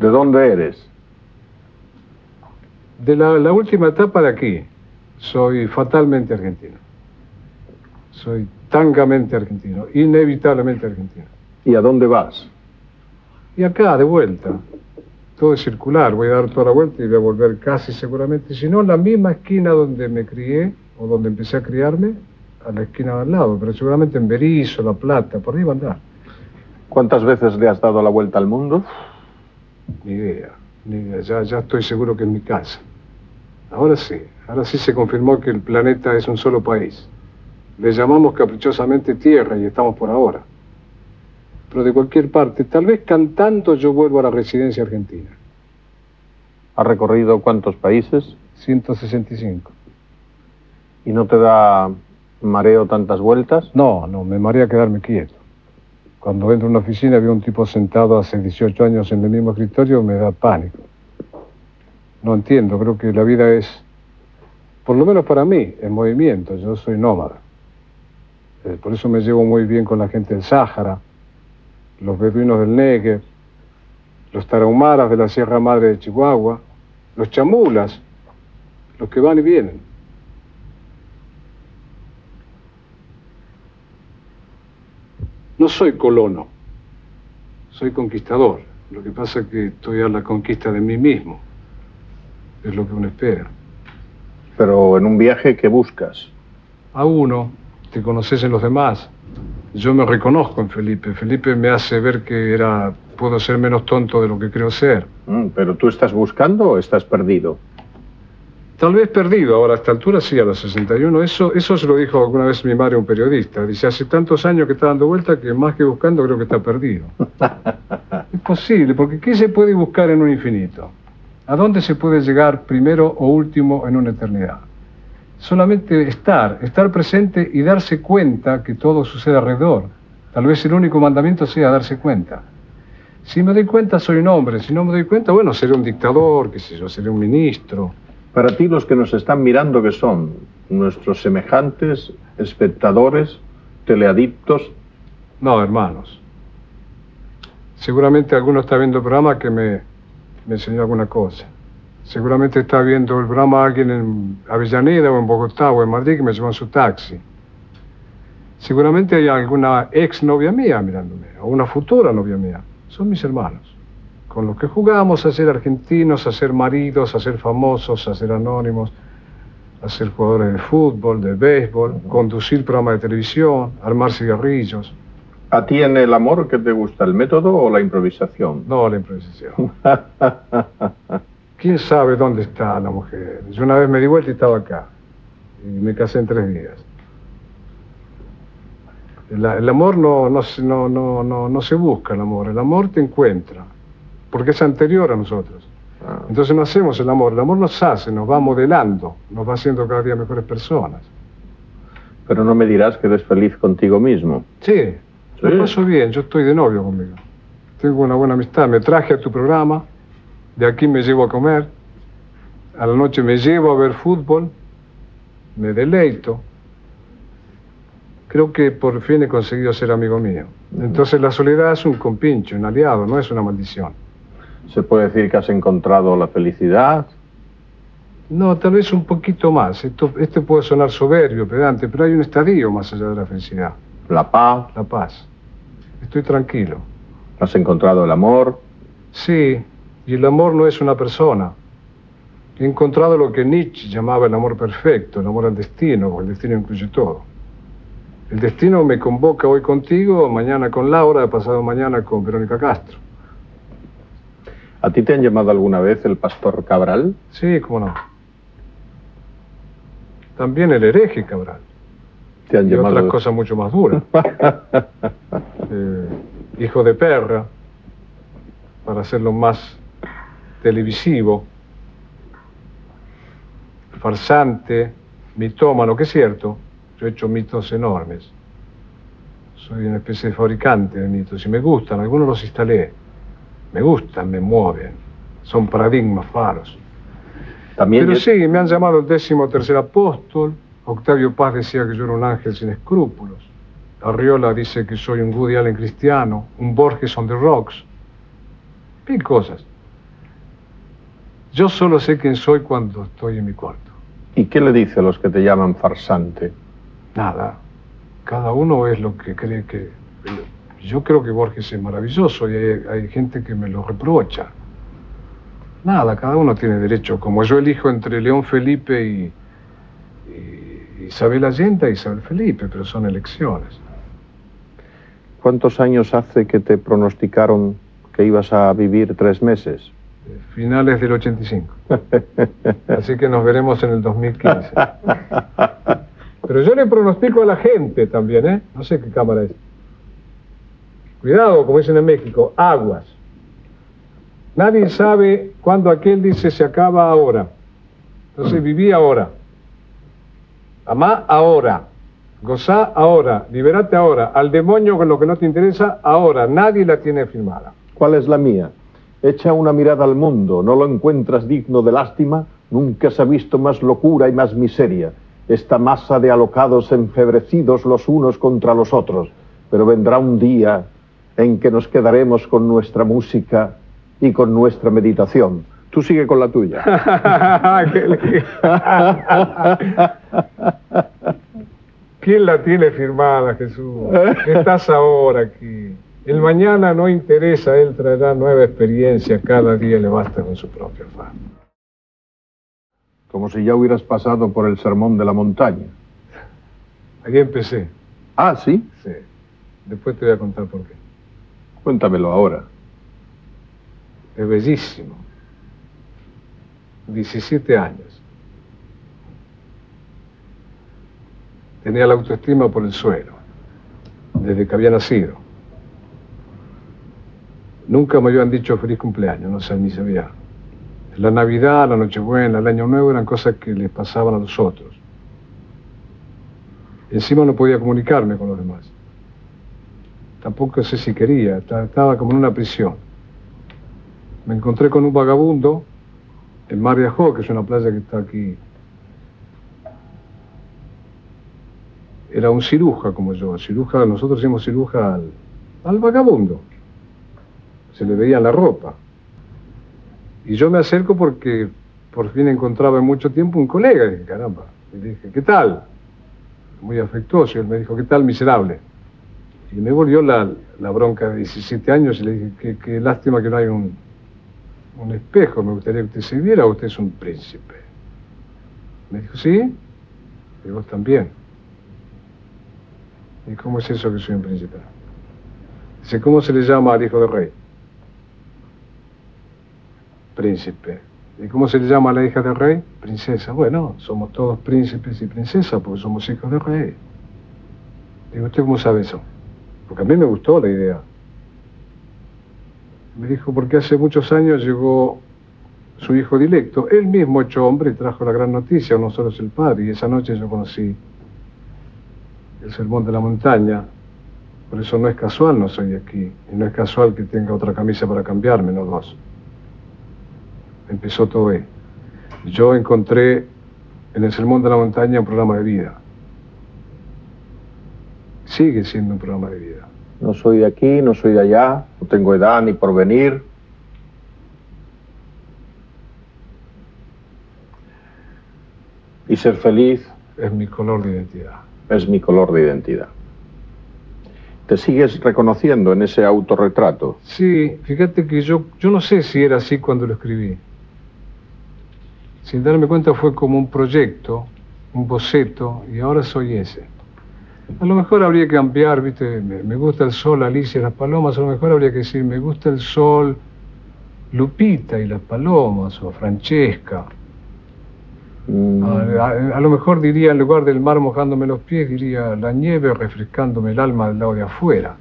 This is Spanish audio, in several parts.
¿De dónde eres? De la, la última etapa de aquí, soy fatalmente argentino. Soy tangamente argentino, inevitablemente argentino. ¿Y a dónde vas? Y acá, de vuelta. Todo es circular, voy a dar toda la vuelta y voy a volver casi seguramente, si no la misma esquina donde me crié o donde empecé a criarme, a la esquina de al lado, pero seguramente en Berizo, La Plata, por ahí va a andar. ¿Cuántas veces le has dado la vuelta al mundo? Ni idea, ni idea. Ya, ya estoy seguro que en mi casa. Ahora sí, ahora sí se confirmó que el planeta es un solo país. Le llamamos caprichosamente Tierra y estamos por ahora. Pero de cualquier parte, tal vez cantando yo vuelvo a la residencia argentina. ¿Has recorrido cuántos países? 165. ¿Y no te da mareo tantas vueltas? No, no, me marea quedarme quieto. Cuando entro a una oficina veo un tipo sentado hace 18 años en el mismo escritorio, me da pánico. No entiendo, creo que la vida es, por lo menos para mí, en movimiento. Yo soy nómada. Eh, por eso me llevo muy bien con la gente del Sáhara, los beduinos del Negev, los tarahumaras de la Sierra Madre de Chihuahua, los chamulas, los que van y vienen. No soy colono, soy conquistador. Lo que pasa es que estoy a la conquista de mí mismo. Es lo que uno espera. Pero en un viaje, ¿qué buscas? A uno, te conoces en los demás. Yo me reconozco en Felipe. Felipe me hace ver que era, puedo ser menos tonto de lo que creo ser. Mm, ¿Pero tú estás buscando o estás perdido? Tal vez perdido, ahora a esta altura sí, a los 61. Eso, eso se lo dijo alguna vez mi madre a un periodista. Dice, hace tantos años que está dando vuelta que más que buscando creo que está perdido. es posible, porque ¿qué se puede buscar en un infinito? ¿A dónde se puede llegar primero o último en una eternidad? Solamente estar, estar presente y darse cuenta que todo sucede alrededor. Tal vez el único mandamiento sea darse cuenta. Si me doy cuenta, soy un hombre. Si no me doy cuenta, bueno, seré un dictador, qué sé yo, seré un ministro. Para ti, los que nos están mirando, ¿qué son? ¿Nuestros semejantes, espectadores, teleadictos? No, hermanos. Seguramente alguno está viendo el programa que me, me enseñó alguna cosa. Seguramente está viendo el programa alguien en Avellaneda o en Bogotá o en Madrid que me llevó en su taxi. Seguramente hay alguna ex novia mía mirándome, o una futura novia mía. Son mis hermanos, con los que jugamos a ser argentinos, a ser maridos, a ser famosos, a ser anónimos, a ser jugadores de fútbol, de béisbol, conducir programas de televisión, armar cigarrillos. ¿A ti en el amor qué te gusta, el método o la improvisación? No, la improvisación. ¿Quién sabe dónde está la mujer? Yo una vez me di vuelta y estaba acá. Y me casé en tres días. El, el amor no, no, no, no, no se busca, el amor. El amor te encuentra, porque es anterior a nosotros. Ah, Entonces no hacemos el amor, el amor nos hace, nos va modelando, nos va haciendo cada día mejores personas. Pero no me dirás que eres feliz contigo mismo. Sí, lo Sí. paso bien, yo estoy de novio conmigo. Tengo una buena amistad, me traje a tu programa, de aquí me llevo a comer, a la noche me llevo a ver fútbol, me deleito. Creo que por fin he conseguido ser amigo mío. Entonces la soledad es un compincho, un aliado, no es una maldición. ¿Se puede decir que has encontrado la felicidad? No, tal vez un poquito más. Esto, este puede sonar soberbio, pedante, pero hay un estadio más allá de la felicidad, ¿La paz? la paz. Estoy tranquilo. ¿Has encontrado el amor? Sí, y el amor no es una persona. He encontrado lo que Nietzsche llamaba el amor perfecto, el amor al destino, el destino incluye todo. El destino me convoca hoy contigo, mañana con Laura, pasado mañana con Verónica Castro. ¿A ti te han llamado alguna vez el pastor Cabral? Sí, cómo no. También el hereje Cabral. Te han Y llamado... otras cosas mucho más duras. Eh, hijo de perra, para hacerlo más televisivo, farsante, mitómano, que es cierto, yo he hecho mitos enormes. Soy una especie de fabricante de mitos y me gustan, algunos los instalé. Me gustan, me mueven. Son paradigmas faros. También Pero es- sí, me han llamado el décimo tercer apóstol. Octavio Paz decía que yo era un ángel sin escrúpulos. Arriola dice que soy un Woody Allen cristiano, un Borges on the rocks. Mil cosas. Yo solo sé quién soy cuando estoy en mi cuarto. ¿Y qué le dice a los que te llaman farsante? Nada. Cada uno es lo que cree que... Yo creo que Borges es maravilloso y hay, hay gente que me lo reprocha. Nada, cada uno tiene derecho. Como yo elijo entre León Felipe y, y Isabel Allende Isabel Felipe, pero son elecciones. ¿Cuántos años hace que te pronosticaron que ibas a vivir tres meses? Finales del 85. Así que nos veremos en el 2015. Pero yo le pronostico a la gente también, ¿eh? No sé qué cámara es. Cuidado, como dicen en México, aguas. Nadie sabe cuándo aquel dice se acaba ahora. Entonces viví ahora. Amá ahora. Gozá ahora. Liberate ahora. Al demonio con lo que no te interesa ahora. Nadie la tiene firmada. ¿Cuál es la mía? Echa una mirada al mundo, ¿no lo encuentras digno de lástima? Nunca se ha visto más locura y más miseria. Esta masa de alocados enfebrecidos los unos contra los otros. Pero vendrá un día en que nos quedaremos con nuestra música y con nuestra meditación. Tú sigue con la tuya. ¿Quién la tiene firmada, Jesús? Estás ahora aquí. El mañana no interesa, Él traerá nueva experiencia, cada día le basta con su propio afán. Como si ya hubieras pasado por el sermón de la montaña. Ahí empecé. Ah, ¿sí? Sí. Después te voy a contar por qué. Cuéntamelo ahora. Es bellísimo. 17 años. Tenía la autoestima por el suelo, desde que había nacido. Nunca me habían dicho feliz cumpleaños, no sé, ni sabía. La Navidad, la Nochebuena, el Año Nuevo eran cosas que les pasaban a los otros. Encima no podía comunicarme con los demás. Tampoco sé si quería, estaba como en una prisión. Me encontré con un vagabundo en Mar de Ajó, que es una playa que está aquí. Era un ciruja como yo. Ciruja, nosotros decimos ciruja al, al vagabundo. Se le veía la ropa. Y yo me acerco porque por fin encontraba en mucho tiempo un colega. Y dije, caramba. Y le dije, ¿qué tal? Muy afectuoso. Y él me dijo, ¿qué tal, miserable? Y me volvió la, bronca de 17 años y le dije, qué, qué lástima que no hay un, un espejo, me gustaría que usted se viera, usted es un príncipe. Me dijo, ¿sí? Y vos también. ¿Y cómo es eso que soy un príncipe? Dice, ¿cómo se le llama al hijo del rey? Príncipe. ¿Y cómo se le llama a la hija del rey? Princesa. Bueno, somos todos príncipes y princesas porque somos hijos del rey. Digo, ¿usted cómo sabe eso? Porque a mí me gustó la idea. Me dijo, porque hace muchos años llegó su hijo directo, él mismo hecho hombre y trajo la gran noticia, no solo es el padre, y esa noche yo conocí el sermón de la montaña, por eso no es casual no soy aquí, y no es casual que tenga otra camisa para cambiarme, no dos. Empezó todo ahí. Yo encontré en el sermón de la montaña un programa de vida. Sigue siendo un programa de vida. No soy de aquí, no soy de allá, no tengo edad ni porvenir. Y ser feliz Es mi color de identidad. es mi color de identidad. ¿Te sigues reconociendo en ese autorretrato? Sí, fíjate que yo, yo no sé si era así cuando lo escribí. Sin darme cuenta fue como un proyecto, un boceto, y ahora soy ese. A lo mejor habría que cambiar, viste, me, me gusta el sol, Alicia y las palomas, a lo mejor habría que decir, me gusta el sol, Lupita y las palomas, o Francesca. Mm, A, a- a lo mejor diría, en lugar del mar mojándome los pies, diría la nieve refrescándome el alma del lado de afuera.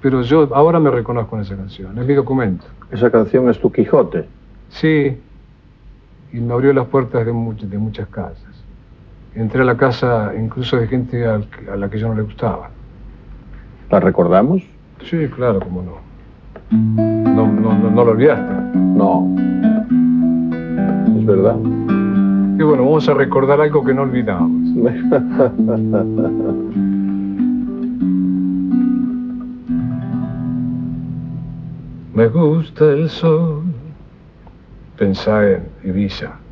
Pero yo ahora me reconozco en esa canción, es mi documento. esa canción es tu Quijote. Sí, y me abrió las puertas de, much- de muchas casas. Entré a la casa incluso de gente a la que yo no le gustaba. ¿La recordamos? Sí, claro, cómo no. No, no, no, no lo olvidaste. No. Es verdad. Y bueno, vamos a recordar algo que no olvidamos. Me gusta el sol, pensá en Ibiza.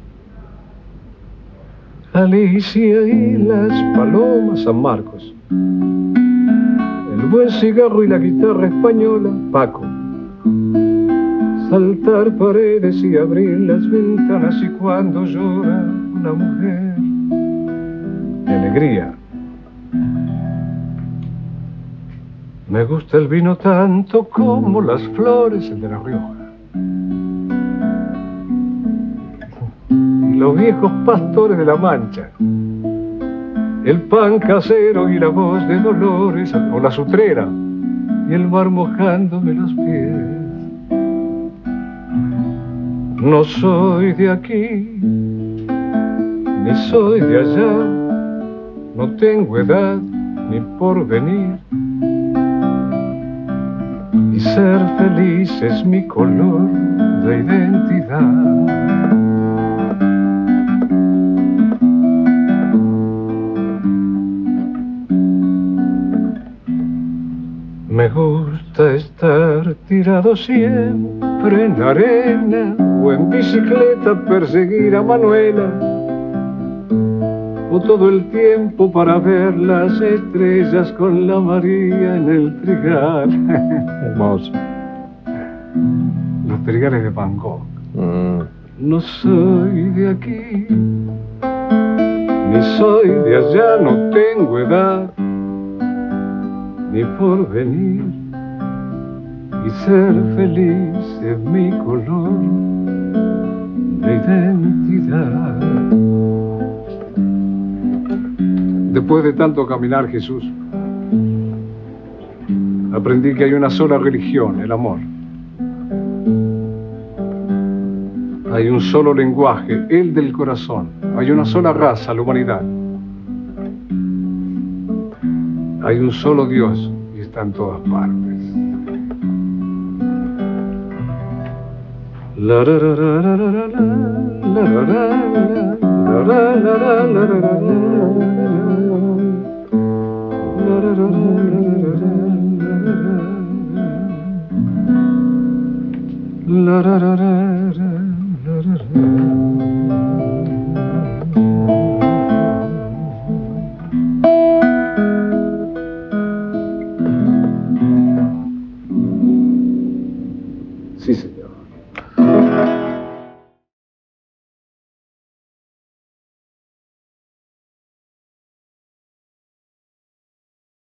Alicia y las palomas San Marcos. El buen cigarro y la guitarra española, Paco. Saltar paredes y abrir las ventanas y cuando llora una mujer de alegría. Me gusta el vino tanto como las flores, el de la Rioja. Los viejos pastores de la Mancha. El pan casero y la voz de Dolores, o la sutrera, y el mar mojándome los pies. No soy de aquí, ni soy de allá, no tengo edad ni por venir y ser feliz es mi color de identidad. Me gusta estar tirado siempre en la arena o en bicicleta perseguir a Manuela o todo el tiempo para ver las estrellas con la María en el trigal. Hermoso. Los trigales de Van Gogh. Mm. No soy de aquí, ni soy de allá, no tengo edad, ni por venir. Y ser feliz es mi color de identidad. Después de tanto caminar, Jesús, aprendí que hay una sola religión, el amor. Hay un solo lenguaje, el del corazón. Hay una sola raza, la humanidad. Hay un solo Dios y está en todas partes.